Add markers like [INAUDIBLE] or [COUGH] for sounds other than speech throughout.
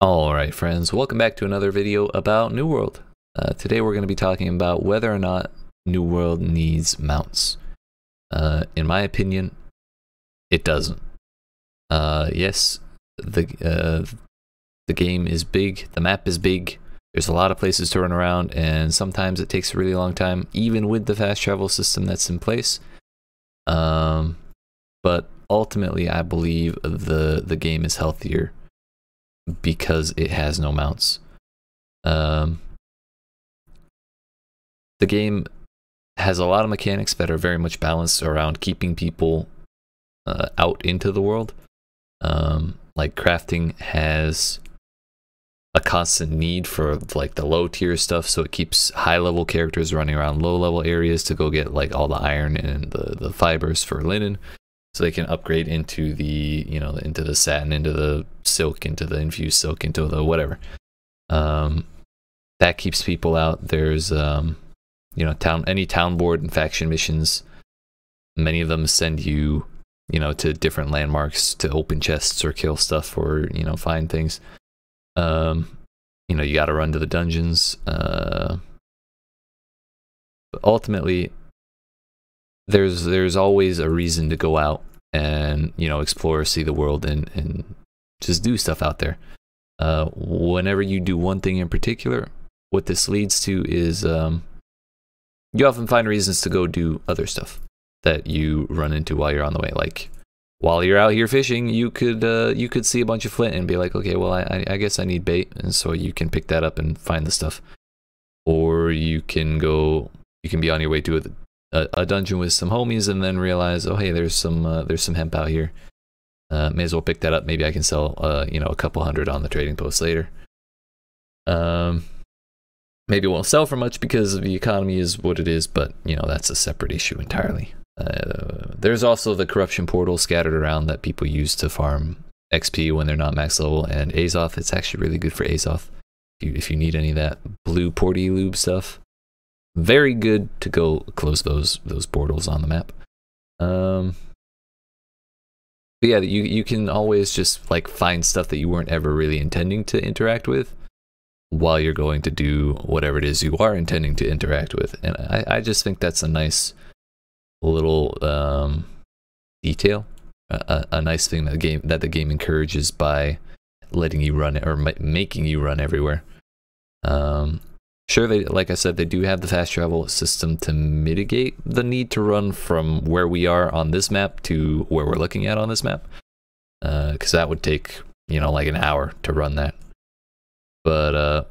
Alright friends, welcome back to another video about New World. Uh, today we're going to be talking about whether or not New World needs mounts. Uh, in my opinion, it doesn't. Uh, yes, the, uh, the game is big, the map is big, there's a lot of places to run around, and sometimes it takes a really long time, even with the fast travel system that's in place. Um, but ultimately, I believe the, the game is healthier because it has no mounts. Um, the game has a lot of mechanics that are very much balanced around keeping people uh, out into the world. Um, like crafting has a constant need for like the low tier stuff, so it keeps high level characters running around low level areas to go get like all the iron and the, the fibers for linen so they can upgrade into the you know into the satin into the silk into the infused silk into the whatever. Um, that keeps people out. There's um, you know town any town board and faction missions many of them send you you know to different landmarks to open chests or kill stuff or you know find things. Um, you know you got to run to the dungeons uh, but ultimately there's there's always a reason to go out and you know explore, see the world, and and just do stuff out there. Uh, whenever you do one thing in particular, what this leads to is um, you often find reasons to go do other stuff that you run into while you're on the way. Like while you're out here fishing, you could uh, you could see a bunch of flint and be like, okay, well, I, I guess I need bait, and so you can pick that up and find the stuff. Or you can go, you can be on your way to a, a, a, dungeon with some homies and then realize, oh hey, there's some uh, there's some hemp out here. Uh, may as well pick that up. Maybe I can sell uh, you know a couple hundred on the trading post later. Um, maybe it won't sell for much because the economy is what it is, but you know that's a separate issue entirely. Uh, there's also the corruption portal scattered around that people use to farm XP when they're not max level, and Azoth. It's actually really good for Azoth. If you, if you need any of that blue porty lube stuff, very good to go close those those portals on the map. Um, but yeah, you you can always just like find stuff that you weren't ever really intending to interact with while you're going to do whatever it is you are intending to interact with, and I I just think that's a nice little um, detail, a, a nice thing that the game that the game encourages by letting you run or making you run everywhere. Um, Sure, they like I said, they do have the fast travel system to mitigate the need to run from where we are on this map to where we're looking at on this map, because uh, that would take you know like an hour to run that. But uh,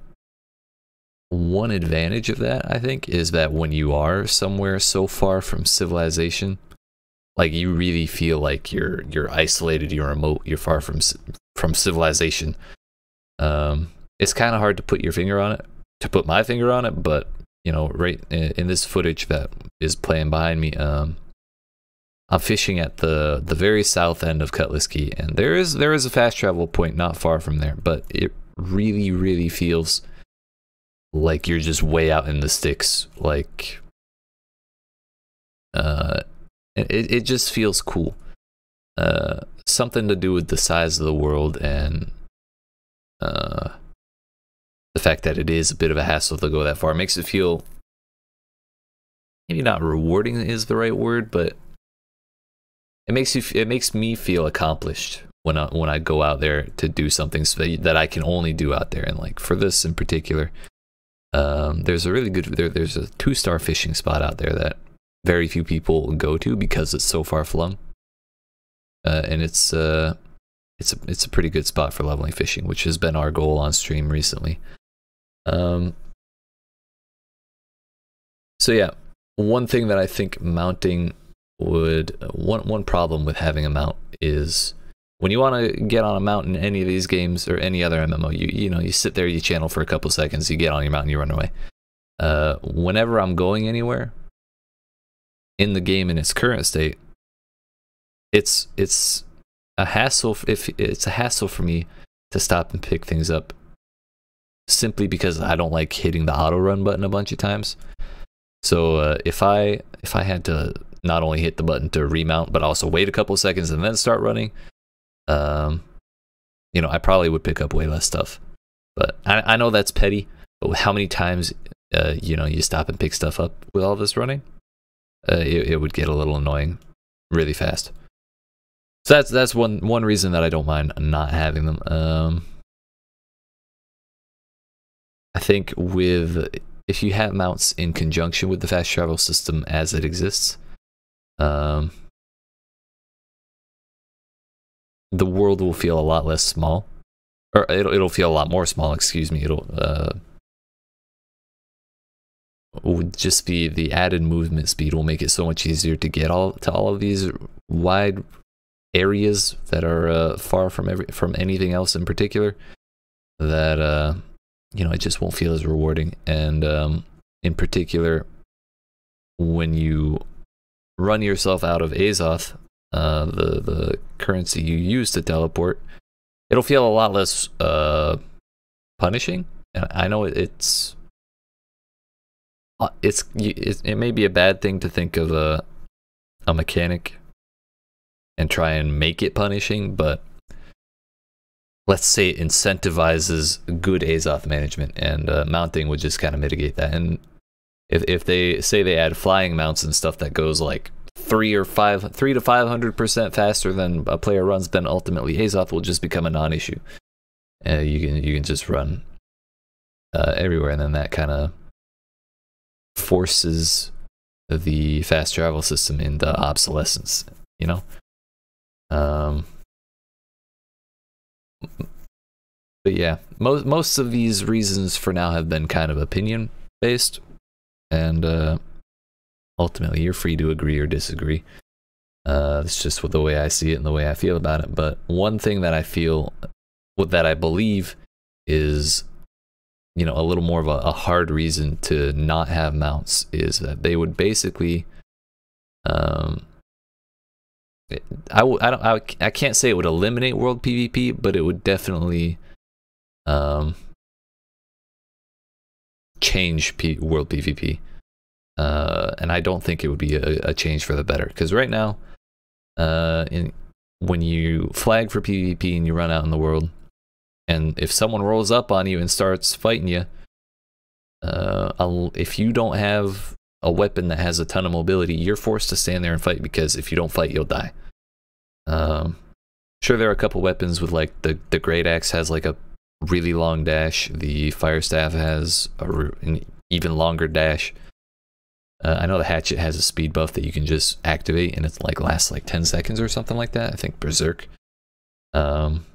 one advantage of that, I think, is that when you are somewhere so far from civilization, like you really feel like you're you're isolated, you're remote, you're far from from civilization. Um, it's kind of hard to put your finger on it to put my finger on it, but you know, right in, this footage that is playing behind me, um, I'm fishing at the the very south end of Cutlass Key, and there is there is a fast travel point not far from there, but it really really feels like you're just way out in the sticks, like uh, it it just feels cool. Uh, something to do with the size of the world and uh the fact that it is a bit of a hassle to go that far makes it feel maybe not rewarding is the right word, but it makes you it makes me feel accomplished when I when I go out there to do something that I can only do out there. And like for this in particular, um, there's a really good there, there's a two star fishing spot out there that very few people go to because it's so far flung, uh, and it's uh, it's a, it's a pretty good spot for leveling fishing, which has been our goal on stream recently. Um, so yeah, one thing that I think mounting would one one problem with having a mount is when you want to get on a mount in any of these games or any other MMO, you you know you sit there, you channel for a couple seconds, you get on your mount, and you run away. Uh, whenever I'm going anywhere in the game in its current state, it's it's a hassle. If it's a hassle for me to stop and pick things up simply because I don't like hitting the auto run button a bunch of times. So uh, if I if I had to not only hit the button to remount, but also wait a couple seconds and then start running, um, you know, I probably would pick up way less stuff. But I, I know that's petty. But how many times, uh, you know, you stop and pick stuff up with all this running? Uh, it, it would get a little annoying really fast. So that's that's one one reason that I don't mind not having them. Um, I think with if you have mounts in conjunction with the fast travel system as it exists, um, the world will feel a lot less small, or it'll it'll feel a lot more small. Excuse me. It'll uh, would just be the added movement speed will make it so much easier to get all to all of these wide areas that are uh, far from every from anything else in particular that uh, you know it just won't feel as rewarding. And um, in particular when you run yourself out of Azoth uh, the the currency you use to teleport it'll feel a lot less uh, punishing. And I know it's uh, it's it, may be a bad thing to think of a a mechanic and try and make it punishing, but let's say it incentivizes good Azoth management, and uh, mounting would just kind of mitigate that. And if if they say they add flying mounts and stuff that goes like three or five, three to five hundred percent faster than a player runs, then ultimately Azoth will just become a non-issue. Uh, you can you can just run uh, everywhere, and then that kind of forces the fast travel system into obsolescence. You know. Um, [LAUGHS] but yeah, most most of these reasons for now have been kind of opinion based, and uh, ultimately you're free to agree or disagree. Uh, it's just the way I see it and the way I feel about it. But one thing that I feel, that I believe, is you know a little more of a, a hard reason to not have mounts is that they would basically um, I, I don't I, I can't say it would eliminate world PvP, but it would definitely um change P, world PvP. Uh, and I don't think it would be a, a change for the better because right now, uh, in when you flag for PvP and you run out in the world, and if someone rolls up on you and starts fighting you, uh, if you don't have a weapon that has a ton of mobility, you're forced to stand there and fight because if you don't fight, you'll die. Um, sure, there are a couple weapons with like the the great axe has like a really long dash. The fire staff has a, an even longer dash. Uh, I know the hatchet has a speed buff that you can just activate and it's like lasts like 10 seconds or something like that. I think Berserk. Um,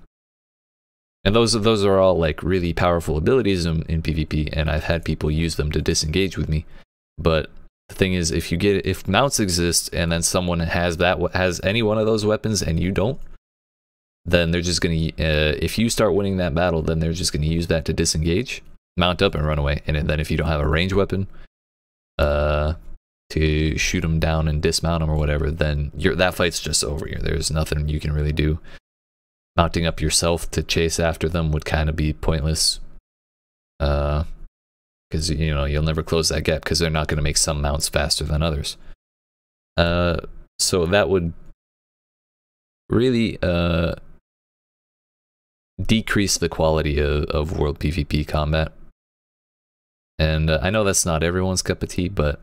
and those those are all like really powerful abilities in, in PvP, and I've had people use them to disengage with me. But the thing is, if you get if mounts exist and then someone has that has any one of those weapons and you don't, then they're just gonna. Uh, if you start winning that battle, then they're just gonna use that to disengage, mount up, and run away. And then if you don't have a range weapon, uh, to shoot them down and dismount them or whatever, then that fight's just over. Here, there's nothing you can really do. Mounting up yourself to chase after them would kind of be pointless. Uh, because you know you'll never close that gap because they're not going to make some mounts faster than others. Uh, so that would really uh, decrease the quality of, of world PvP combat. And uh, I know that's not everyone's cup of tea, but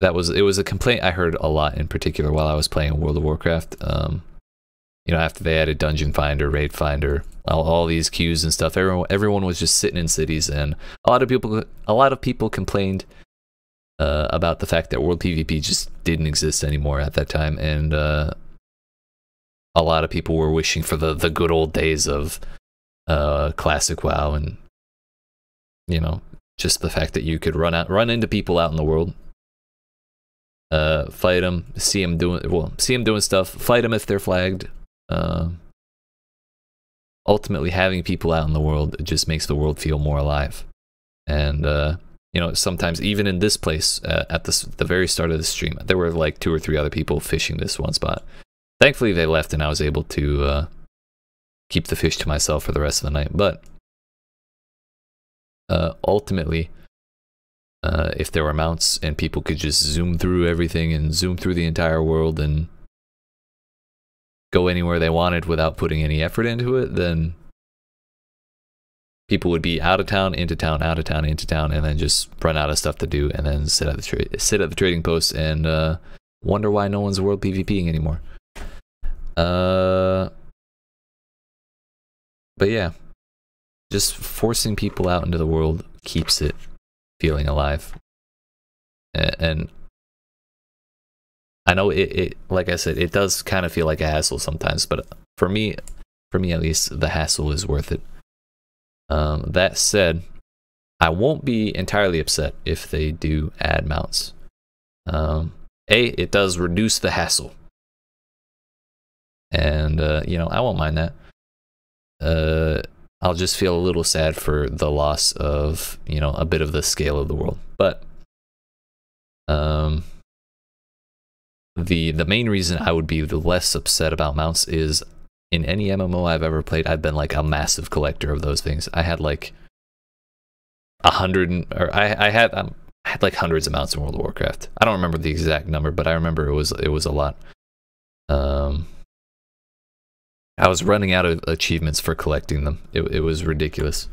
that was it was a complaint I heard a lot in particular while I was playing World of Warcraft. Um, you know, after they added Dungeon Finder, Raid Finder, all, all these queues and stuff, everyone everyone was just sitting in cities, and a lot of people a lot of people complained uh, about the fact that World PvP just didn't exist anymore at that time, and uh, a lot of people were wishing for the the good old days of uh, classic WoW, and you know, just the fact that you could run out run into people out in the world uh, fight them, see them doing well, see them doing stuff, fight them if they're flagged, uh, ultimately having people out in the world just makes the world feel more alive. And uh, you know, sometimes even in this place uh, at the the very start of the stream, there were like two or three other people fishing this one spot. Thankfully, they left, and I was able to uh, keep the fish to myself for the rest of the night. But uh, ultimately, uh, if there were mounts and people could just zoom through everything and zoom through the entire world and go anywhere they wanted without putting any effort into it, then people would be out of town, into town, out of town, into town, and then just run out of stuff to do, and then sit at the tra- sit at the trading post and uh, wonder why no one's world PvPing anymore. Uh, but yeah, just forcing people out into the world keeps it feeling alive. And I know it, it like I said, it does kind of feel like a hassle sometimes, but for me, for me at least, the hassle is worth it. Um, that said, I won't be entirely upset if they do add mounts. Um, a, it does reduce the hassle. And, uh, you know, I won't mind that. Uh, I'll just feel a little sad for the loss of, you know, a bit of the scale of the world. But, um, the the main reason I would be less upset about mounts is in any MMO I've ever played, I've been like a massive collector of those things. I had like a hundred, or I, I had um, I had like hundreds of mounts in World of Warcraft. I don't remember the exact number, but I remember it was it was a lot. Um, I was running out of achievements for collecting them. It it was ridiculous.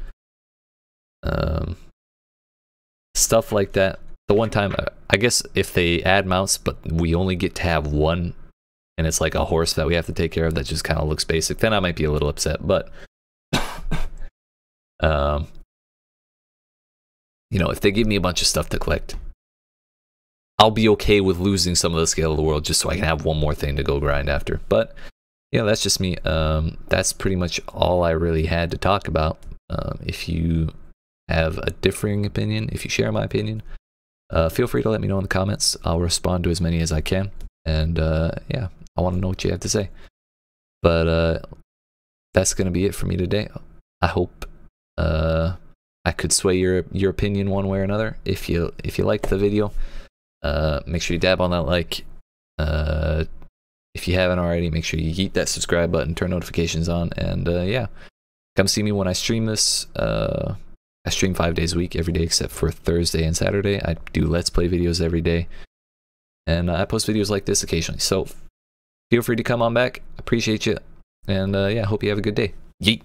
Um, stuff like that. The one time, uh, I guess, if they add mounts, but we only get to have one and it's like a horse that we have to take care of that just kind of looks basic, then I might be a little upset. But, [LAUGHS] um, you know, if they give me a bunch of stuff to collect, I'll be okay with losing some of the scale of the world just so I can have one more thing to go grind after. But yeah, that's just me. Um, that's pretty much all I really had to talk about. Um, if you have a differing opinion, if you share my opinion, uh, feel free to let me know in the comments. I'll respond to as many as I can. And uh, yeah, I want to know what you have to say. But uh, that's going to be it for me today. I hope uh, I could sway your your opinion one way or another. If you if you liked the video, uh, make sure you dab on that like. Uh, if you haven't already, make sure you hit that subscribe button, turn notifications on, and yeah, come see me when I stream this. Uh, I stream five days a week, every day except for Thursday and Saturday. I do Let's Play videos every day, and I post videos like this occasionally. So feel free to come on back. Appreciate you. And uh, yeah, hope you have a good day. Yeet.